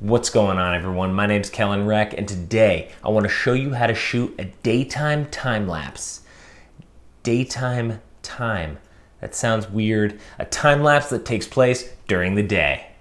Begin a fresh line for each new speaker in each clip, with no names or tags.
What's going on everyone? My name's Kellan Reck and today I want to show you how to shoot a daytime time lapse. Daytime time. That sounds weird. A time lapse that takes place during the day.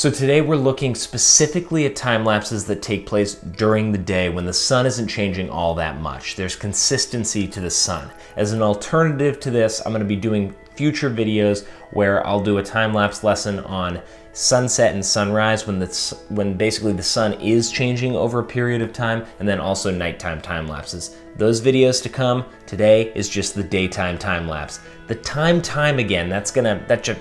So today we're looking specifically at time lapses that take place during the day when the sun isn't changing all that much. There's consistency to the sun. As an alternative to this, I'm gonna be doing future videos where I'll do a time lapse lesson on sunset and sunrise when the when basically the sun is changing over a period of time and then also nighttime time lapses. Those videos to come. Today is just the daytime time lapse. The time time again, that's gonna that just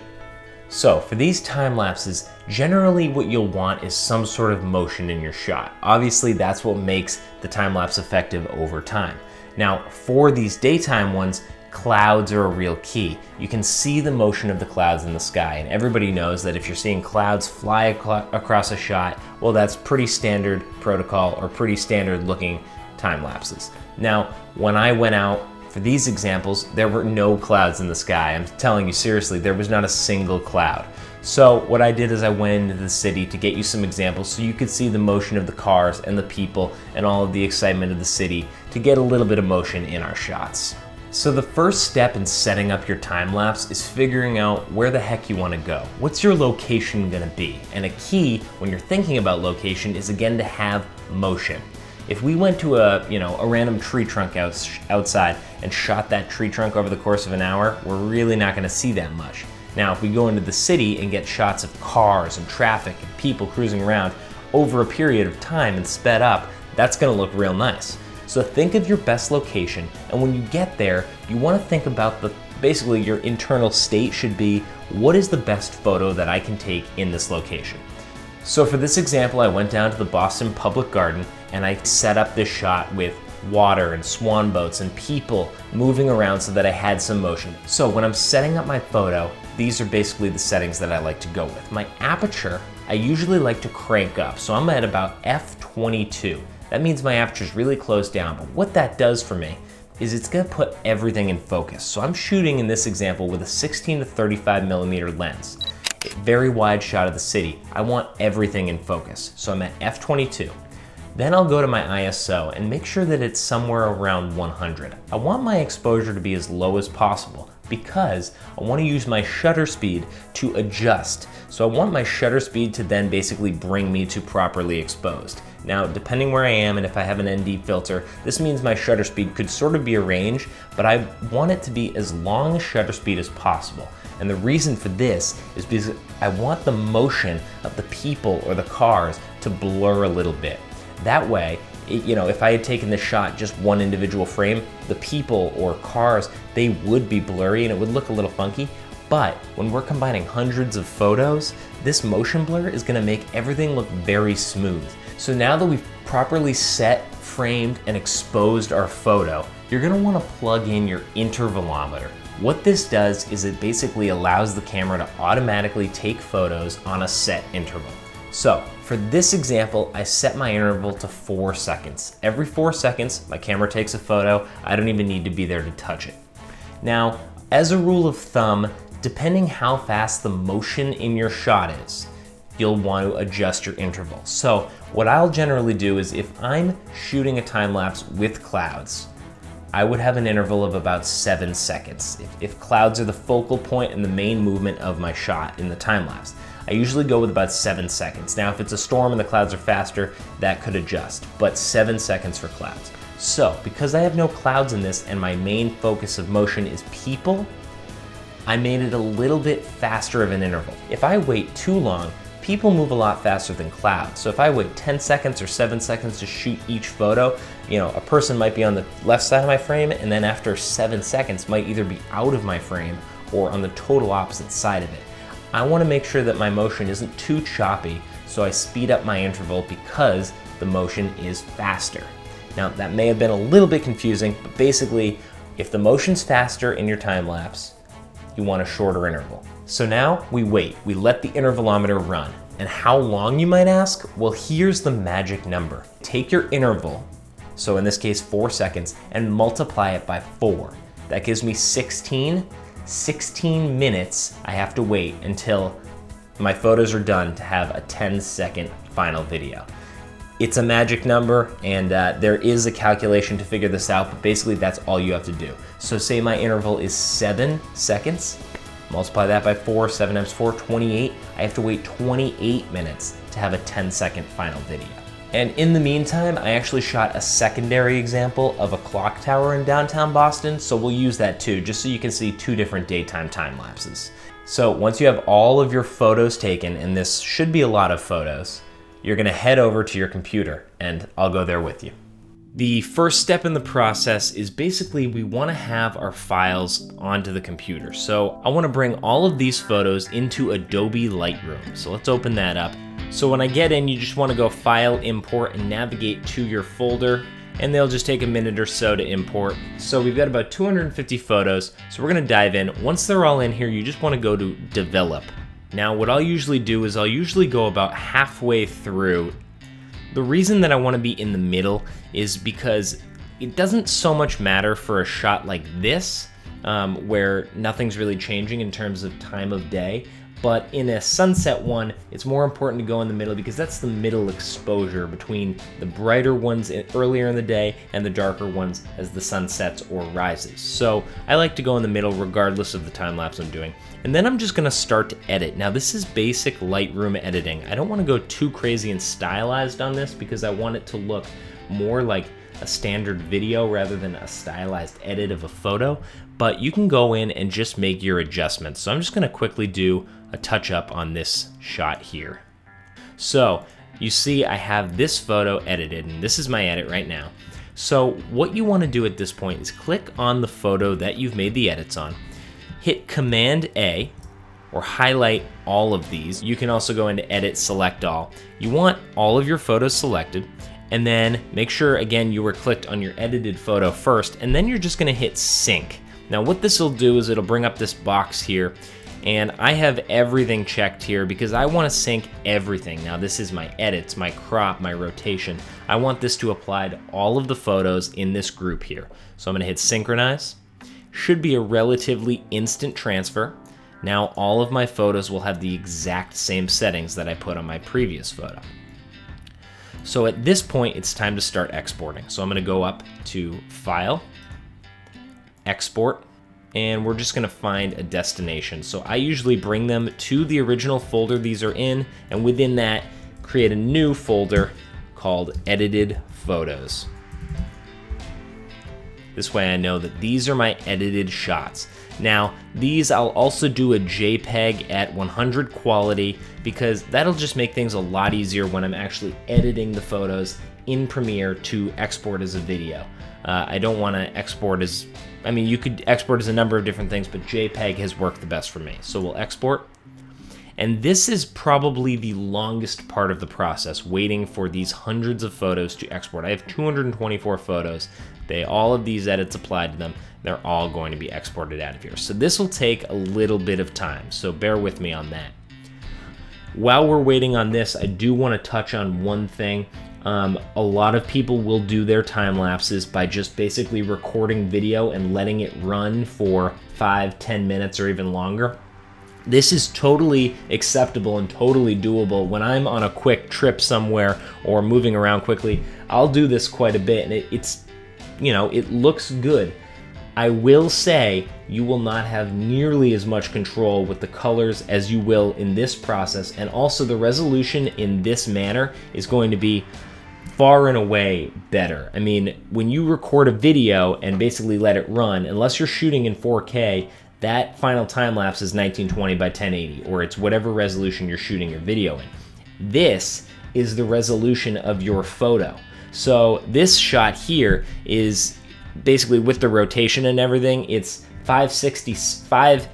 so for these time lapses, generally what you'll want is some sort of motion in your shot. Obviously that's what makes the time lapse effective over time. Now for these daytime ones, clouds are a real key. You can see the motion of the clouds in the sky and everybody knows that if you're seeing clouds fly across a shot, well that's pretty standard protocol or pretty standard looking time lapses. Now when I went out for these examples, there were no clouds in the sky. I'm telling you seriously, there was not a single cloud. So what I did is I went into the city to get you some examples so you could see the motion of the cars and the people and all of the excitement of the city to get a little bit of motion in our shots. So the first step in setting up your time lapse is figuring out where the heck you want to go. What's your location going to be? And a key when you're thinking about location is again to have motion. If we went to a, you know, a random tree trunk out, outside and shot that tree trunk over the course of an hour, we're really not gonna see that much. Now, if we go into the city and get shots of cars and traffic and people cruising around over a period of time and sped up, that's gonna look real nice. So think of your best location, and when you get there, you wanna think about the, basically your internal state should be, what is the best photo that I can take in this location? So for this example, I went down to the Boston Public Garden and I set up this shot with water and swan boats and people moving around so that I had some motion. So when I'm setting up my photo, these are basically the settings that I like to go with. My aperture, I usually like to crank up. So I'm at about f22. That means my aperture is really closed down, but what that does for me is it's gonna put everything in focus. So I'm shooting in this example with a 16 to 35 millimeter lens very wide shot of the city. I want everything in focus, so I'm at f22. Then I'll go to my ISO and make sure that it's somewhere around 100. I want my exposure to be as low as possible because I want to use my shutter speed to adjust. So I want my shutter speed to then basically bring me to properly exposed. Now, depending where I am and if I have an ND filter, this means my shutter speed could sort of be a range, but I want it to be as long a shutter speed as possible. And the reason for this is because I want the motion of the people or the cars to blur a little bit. That way, it, you know, if I had taken the shot just one individual frame, the people or cars, they would be blurry and it would look a little funky. But when we're combining hundreds of photos, this motion blur is gonna make everything look very smooth. So now that we've properly set, framed, and exposed our photo, you're gonna wanna plug in your intervalometer. What this does is it basically allows the camera to automatically take photos on a set interval. So for this example, I set my interval to four seconds. Every four seconds, my camera takes a photo. I don't even need to be there to touch it. Now, as a rule of thumb, depending how fast the motion in your shot is, you'll want to adjust your interval. So what I'll generally do is if I'm shooting a time lapse with clouds, I would have an interval of about seven seconds if, if, clouds are the focal point and the main movement of my shot in the time lapse. I usually go with about seven seconds. Now, if it's a storm and the clouds are faster, that could adjust, but seven seconds for clouds. So, because I have no clouds in this and my main focus of motion is people, I made it a little bit faster of an interval. If I wait too long, people move a lot faster than clouds. So if I wait 10 seconds or seven seconds to shoot each photo, you know, a person might be on the left side of my frame and then after seven seconds might either be out of my frame or on the total opposite side of it. I wanna make sure that my motion isn't too choppy, so I speed up my interval because the motion is faster. Now that may have been a little bit confusing, but basically, if the motion's faster in your time lapse, you want a shorter interval. So now we wait, we let the intervalometer run. And how long you might ask? Well, here's the magic number. Take your interval, so in this case four seconds, and multiply it by four. That gives me 16, 16 minutes I have to wait until my photos are done to have a 10 second final video. It's a magic number and uh, there is a calculation to figure this out, but basically that's all you have to do. So say my interval is seven seconds, multiply that by four, seven times four, 28. I have to wait 28 minutes to have a 10 second final video. And in the meantime, I actually shot a secondary example of a clock tower in downtown Boston, so we'll use that too, just so you can see two different daytime time lapses. So once you have all of your photos taken, and this should be a lot of photos, you're gonna head over to your computer and I'll go there with you. The first step in the process is basically we wanna have our files onto the computer. So I wanna bring all of these photos into Adobe Lightroom. So let's open that up. So when I get in, you just wanna go File, Import, and navigate to your folder and they'll just take a minute or so to import. So we've got about 250 photos, so we're gonna dive in. Once they're all in here, you just wanna go to Develop. Now, what I'll usually do is I'll usually go about halfway through. The reason that I want to be in the middle is because it doesn't so much matter for a shot like this, um, where nothing's really changing in terms of time of day. But in a sunset one, it's more important to go in the middle because that's the middle exposure between the brighter ones earlier in the day and the darker ones as the sun sets or rises. So I like to go in the middle regardless of the time lapse I'm doing. And then I'm just gonna start to edit. Now this is basic Lightroom editing. I don't wanna go too crazy and stylized on this because I want it to look more like a standard video rather than a stylized edit of a photo, but you can go in and just make your adjustments. So I'm just gonna quickly do a touch up on this shot here. So you see I have this photo edited and this is my edit right now. So what you wanna do at this point is click on the photo that you've made the edits on, hit Command A, or highlight all of these. You can also go into edit, select all. You want all of your photos selected and then make sure again you were clicked on your edited photo first and then you're just gonna hit sync. Now what this will do is it'll bring up this box here and I have everything checked here because I want to sync everything. Now this is my edits, my crop, my rotation. I want this to apply to all of the photos in this group here. So I'm going to hit synchronize. Should be a relatively instant transfer. Now all of my photos will have the exact same settings that I put on my previous photo. So at this point, it's time to start exporting. So I'm gonna go up to File, Export, and we're just gonna find a destination. So I usually bring them to the original folder these are in, and within that, create a new folder called Edited Photos. This way I know that these are my edited shots. Now, these I'll also do a JPEG at 100 quality because that'll just make things a lot easier when I'm actually editing the photos in Premiere to export as a video. Uh, I don't want to export as, I mean, you could export as a number of different things, but JPEG has worked the best for me. So we'll export. And this is probably the longest part of the process, waiting for these hundreds of photos to export. I have 224 photos. They all of these edits applied to them. They're all going to be exported out of here. So this will take a little bit of time, so bear with me on that. While we're waiting on this, I do want to touch on one thing. Um, a lot of people will do their time lapses by just basically recording video and letting it run for five, ten minutes, or even longer. This is totally acceptable and totally doable. When I'm on a quick trip somewhere or moving around quickly, I'll do this quite a bit and it, it's, you know, it looks good. I will say you will not have nearly as much control with the colors as you will in this process and also the resolution in this manner is going to be far and away better. I mean, when you record a video and basically let it run, unless you're shooting in 4K, that final time lapse is 1920 by 1080, or it's whatever resolution you're shooting your video in. This is the resolution of your photo. So this shot here is basically with the rotation and everything, it's 565,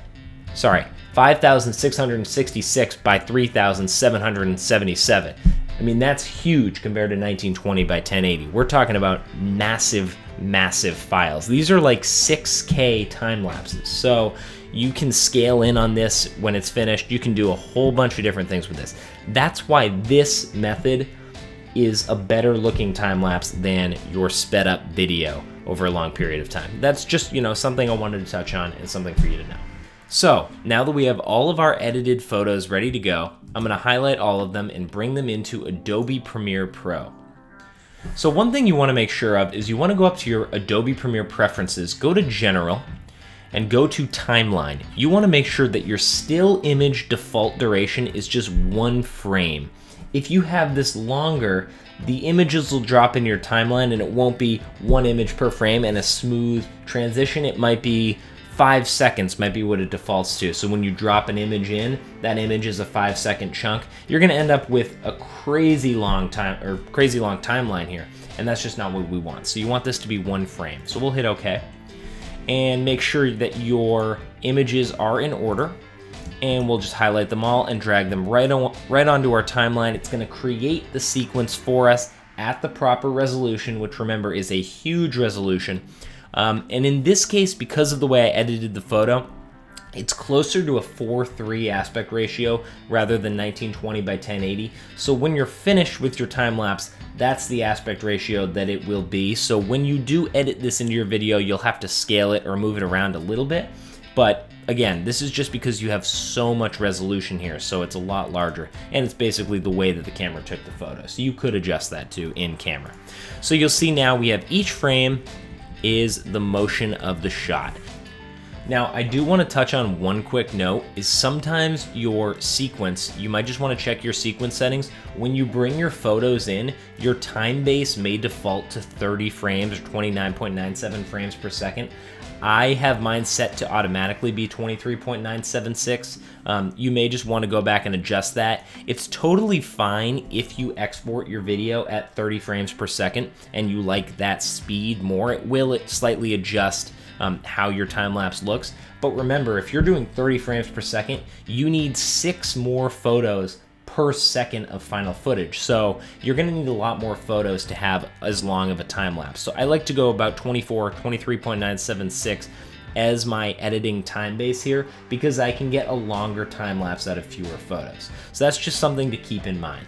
sorry, 5,666 by 3,777. I mean, that's huge compared to 1920 by 1080. We're talking about massive, massive files. These are like 6K time lapses. So you can scale in on this when it's finished. You can do a whole bunch of different things with this. That's why this method is a better looking time lapse than your sped up video over a long period of time. That's just, you know, something I wanted to touch on and something for you to know. So now that we have all of our edited photos ready to go, I'm gonna highlight all of them and bring them into Adobe Premiere Pro. So one thing you wanna make sure of is you wanna go up to your Adobe Premiere preferences, go to General, and go to timeline. You wanna make sure that your still image default duration is just one frame. If you have this longer, the images will drop in your timeline and it won't be one image per frame and a smooth transition. It might be five seconds might be what it defaults to. So when you drop an image in, that image is a five second chunk. You're gonna end up with a crazy long time or crazy long timeline here. And that's just not what we want. So you want this to be one frame. So we'll hit okay. And make sure that your images are in order. And we'll just highlight them all and drag them right, on, right onto our timeline. It's gonna create the sequence for us at the proper resolution, which remember is a huge resolution. Um, and in this case, because of the way I edited the photo, it's closer to a 4-3 aspect ratio rather than 1920 by 1080. So when you're finished with your time lapse, that's the aspect ratio that it will be. So when you do edit this into your video, you'll have to scale it or move it around a little bit. But again, this is just because you have so much resolution here, so it's a lot larger. And it's basically the way that the camera took the photo. So you could adjust that too in camera. So you'll see now we have each frame is the motion of the shot. Now, I do want to touch on one quick note is sometimes your sequence, you might just want to check your sequence settings. When you bring your photos in, your time base may default to 30 frames or 29.97 frames per second. I have mine set to automatically be 23.976. Um, you may just want to go back and adjust that. It's totally fine if you export your video at 30 frames per second and you like that speed more. It will slightly adjust um, how your time lapse looks. But remember, if you're doing 30 frames per second, you need six more photos per second of final footage. So you're gonna need a lot more photos to have as long of a time lapse. So I like to go about 24, 23.976 as my editing time base here because I can get a longer time lapse out of fewer photos. So that's just something to keep in mind.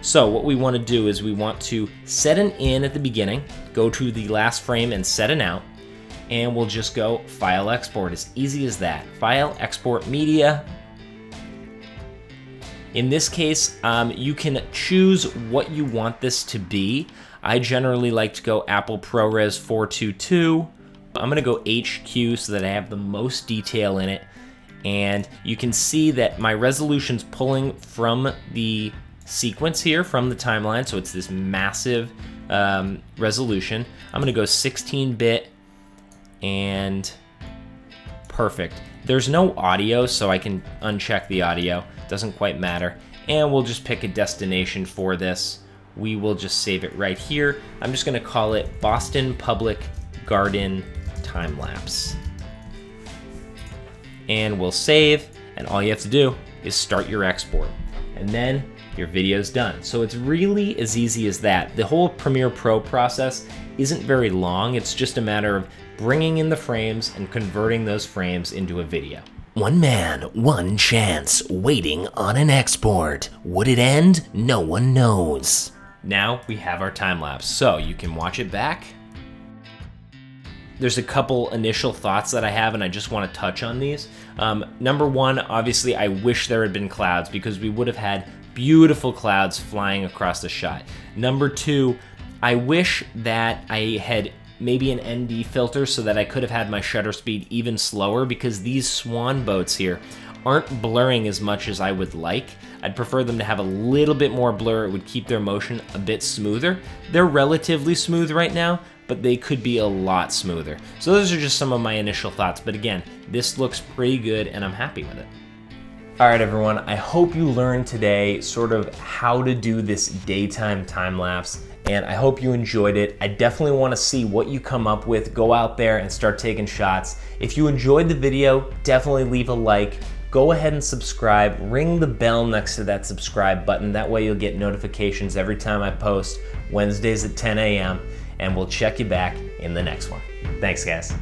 So what we want to do is we want to set an in at the beginning, go to the last frame and set an out, and we'll just go file export, as easy as that. File export media. In this case, um, you can choose what you want this to be. I generally like to go Apple ProRes 422. I'm gonna go HQ so that I have the most detail in it. And you can see that my resolution's pulling from the sequence here, from the timeline. So it's this massive um, resolution. I'm gonna go 16-bit and perfect. There's no audio, so I can uncheck the audio. Doesn't quite matter. And we'll just pick a destination for this. We will just save it right here. I'm just gonna call it Boston Public Garden Time Lapse. And we'll save, and all you have to do is start your export. And then your video's done. So it's really as easy as that. The whole Premiere Pro process isn't very long. It's just a matter of bringing in the frames and converting those frames into a video.
One man, one chance, waiting on an export. Would it end? No one knows.
Now we have our time lapse, so you can watch it back. There's a couple initial thoughts that I have, and I just want to touch on these. Um, number one, obviously, I wish there had been clouds because we would have had beautiful clouds flying across the shot. Number two, I wish that I had maybe an ND filter so that I could have had my shutter speed even slower because these swan boats here aren't blurring as much as I would like. I'd prefer them to have a little bit more blur. It would keep their motion a bit smoother. They're relatively smooth right now, but they could be a lot smoother. So those are just some of my initial thoughts. But again, this looks pretty good and I'm happy with it. All right, everyone, I hope you learned today sort of how to do this daytime time lapse and I hope you enjoyed it. I definitely wanna see what you come up with. Go out there and start taking shots. If you enjoyed the video, definitely leave a like. Go ahead and subscribe. Ring the bell next to that subscribe button. That way you'll get notifications every time I post Wednesdays at 10 a.m. And we'll check you back in the next one. Thanks, guys.